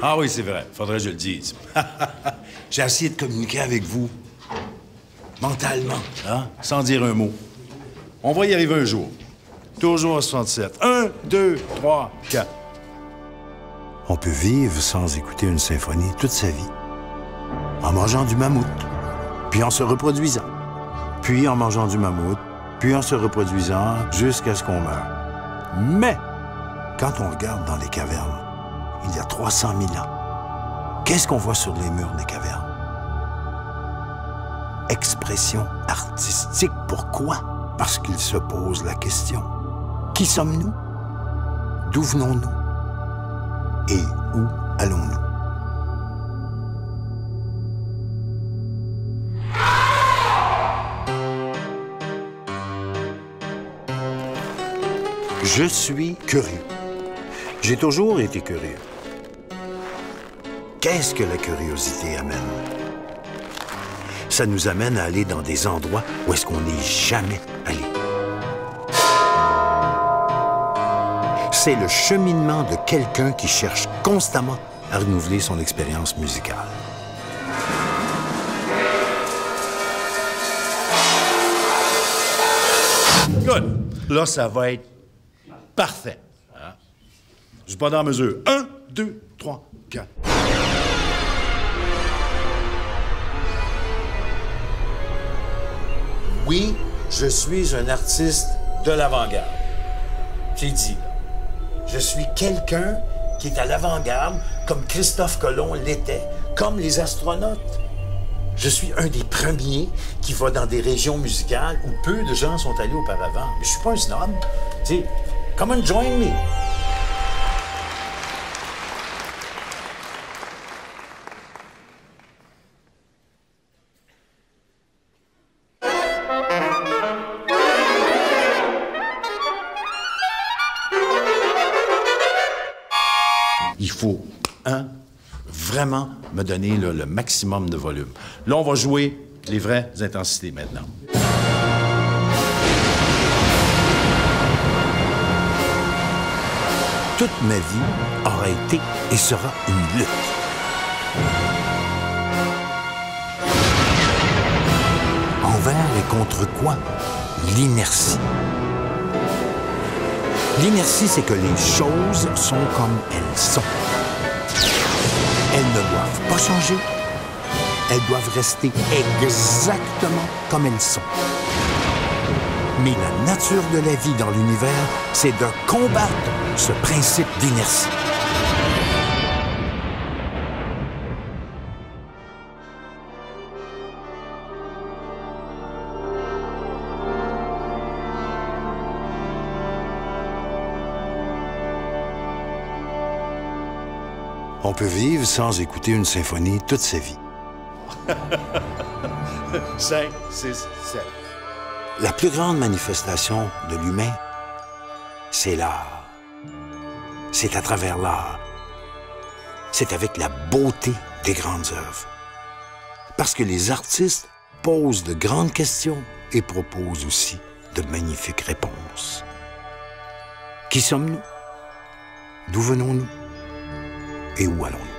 Ah oui, c'est vrai. Faudrait que je le dise. J'ai essayé de communiquer avec vous. Mentalement, hein? Sans dire un mot. On va y arriver un jour. Toujours à 67. 1, 2, 3, 4. On peut vivre sans écouter une symphonie toute sa vie. En mangeant du mammouth, puis en se reproduisant puis en mangeant du mammouth, puis en se reproduisant jusqu'à ce qu'on meure. Mais, quand on regarde dans les cavernes, il y a 300 000 ans, qu'est-ce qu'on voit sur les murs des cavernes? Expression artistique. Pourquoi? Parce qu'il se pose la question. Qui sommes-nous? D'où venons-nous? Et où allons-nous? Je suis curieux. J'ai toujours été curieux. Qu'est-ce que la curiosité amène? Ça nous amène à aller dans des endroits où est-ce qu'on n'est jamais allé. C'est le cheminement de quelqu'un qui cherche constamment à renouveler son expérience musicale. Good. Là, ça va être parfait. Hein? Je suis pas dans la mesure. Un, deux, trois, quatre. Oui, je suis un artiste de l'avant-garde. J'ai dit. Je suis quelqu'un qui est à l'avant-garde, comme Christophe Colomb l'était, comme les astronautes. Je suis un des premiers qui va dans des régions musicales où peu de gens sont allés auparavant. Mais je suis pas un snob. Tu sais, come and join me. Il faut, hein, vraiment me donner le maximum de volume. Là, on va jouer les vraies intensités maintenant. Toute ma vie aura été et sera une lutte. Envers et contre quoi? L'inertie. L'inertie, c'est que les choses sont comme elles sont. Elles ne doivent pas changer. Elles doivent rester exactement comme elles sont. Mais la nature de la vie dans l'univers, c'est de combattre ce principe d'inertie. On peut vivre sans écouter une symphonie toute sa vie. 5, 6, 7. La plus grande manifestation de l'humain, c'est l'art. C'est à travers l'art. C'est avec la beauté des grandes œuvres. Parce que les artistes posent de grandes questions et proposent aussi de magnifiques réponses. Qui sommes-nous? D'où venons-nous? Et où allons-nous?